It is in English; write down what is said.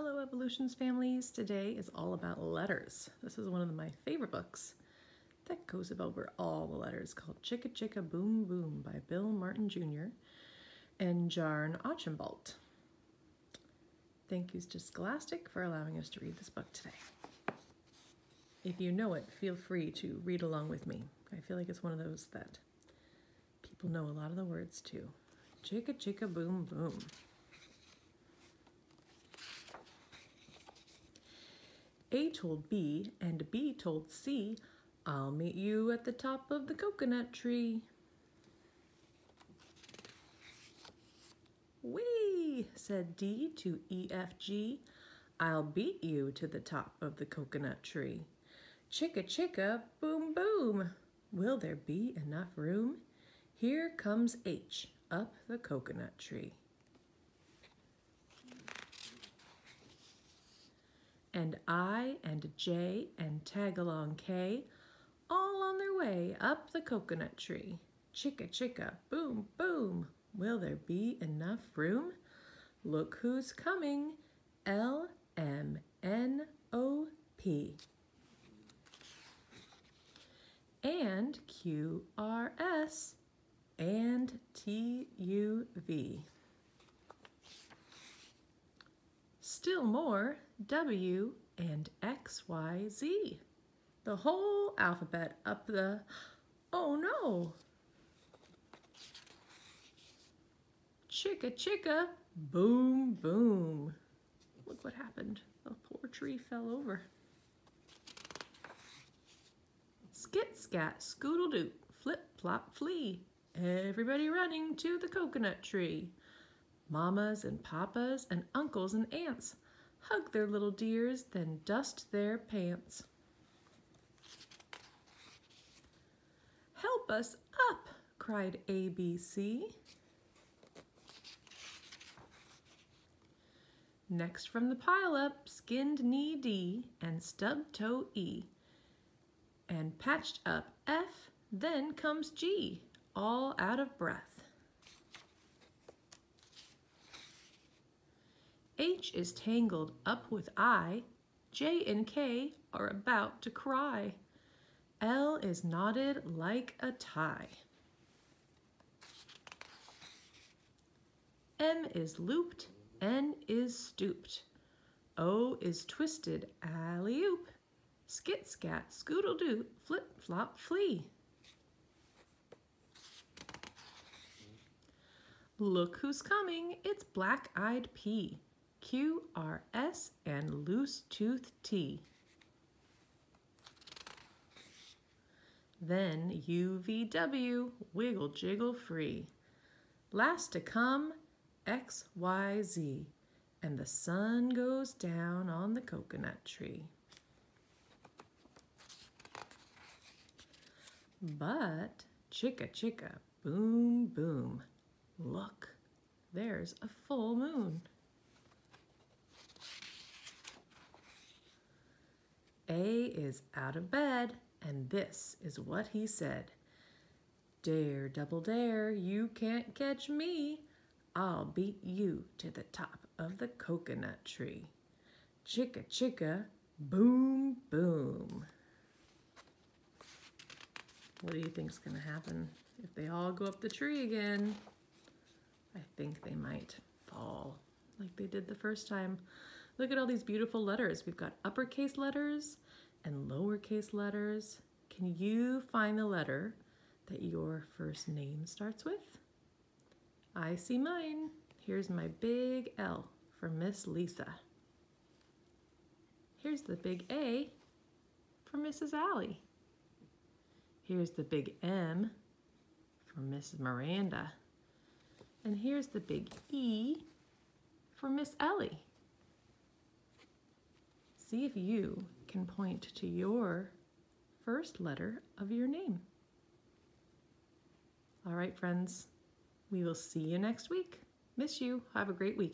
Hello Evolutions families. Today is all about letters. This is one of my favorite books that goes over all the letters called Chicka Chicka Boom Boom by Bill Martin Jr. and John Archambault. Thank yous to Scholastic for allowing us to read this book today. If you know it, feel free to read along with me. I feel like it's one of those that people know a lot of the words too. Chicka Chicka Boom Boom. A told B and B told C, I'll meet you at the top of the coconut tree. Wee, said D to EFG, I'll beat you to the top of the coconut tree. Chicka chicka, boom boom, will there be enough room? Here comes H up the coconut tree. And I and J and Tagalong K all on their way up the coconut tree. Chicka chicka, boom boom, will there be enough room? Look who's coming, L M N O P. And Q R S and T Still more, W and X, Y, Z. The whole alphabet up the, oh no. Chicka chicka, boom boom. Look what happened. The poor tree fell over. Skit scat, scoodle doo, flip flop flee. Everybody running to the coconut tree. Mamas and papas and uncles and aunts hug their little dears, then dust their pants. Help us up, cried ABC. Next from the pile up, skinned knee D and stub toe E. And patched up F, then comes G, all out of breath. H is tangled up with I. J and K are about to cry. L is knotted like a tie. M is looped, N is stooped. O is twisted, alley-oop. Skit scat, scoodle doo, flip flop flee. Look who's coming, it's black-eyed P. Q, R, S, and loose tooth T. Then U, V, W, wiggle jiggle free. Last to come, X, Y, Z, and the sun goes down on the coconut tree. But, chicka chicka, boom boom, look, there's a full moon. A is out of bed, and this is what he said. Dare, double dare, you can't catch me. I'll beat you to the top of the coconut tree. Chicka chicka, boom boom. What do you think's gonna happen if they all go up the tree again? I think they might fall like they did the first time. Look at all these beautiful letters. We've got uppercase letters and lowercase letters. Can you find the letter that your first name starts with? I see mine. Here's my big L for Miss Lisa. Here's the big A for Mrs. Allie. Here's the big M for Mrs. Miranda. And here's the big E for Miss Ellie. See if you can point to your first letter of your name. All right, friends, we will see you next week. Miss you. Have a great week.